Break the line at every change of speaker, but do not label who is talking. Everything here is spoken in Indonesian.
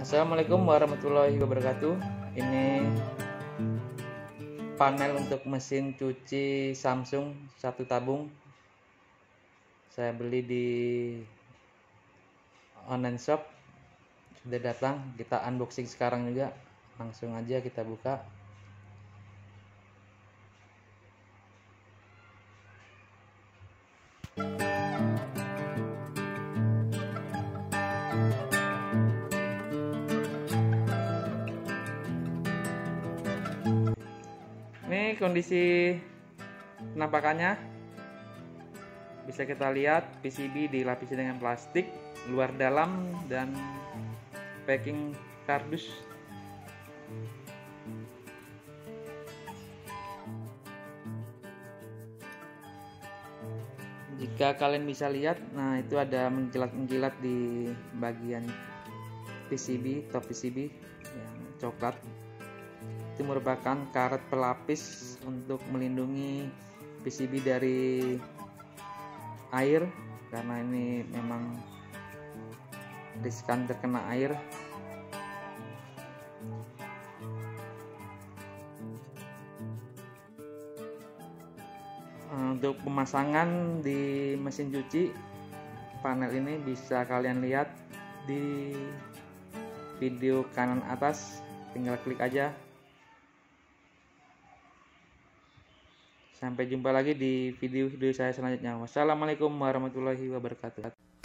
Assalamualaikum warahmatullahi wabarakatuh. Ini panel untuk mesin cuci Samsung satu tabung. Saya beli di online shop. Sudah datang, kita unboxing sekarang juga. Langsung aja kita buka. Ini kondisi penampakannya. Bisa kita lihat PCB dilapisi dengan plastik luar dalam dan packing kardus. Jika kalian bisa lihat, nah itu ada mengkilat-mengkilat di bagian PCB, top PCB yang coklat itu merupakan karet pelapis untuk melindungi PCB dari air karena ini memang riskan terkena air. Untuk pemasangan di mesin cuci panel ini bisa kalian lihat di video kanan atas. Tinggal klik aja Sampai jumpa lagi di video-video saya selanjutnya. Wassalamualaikum warahmatullahi wabarakatuh.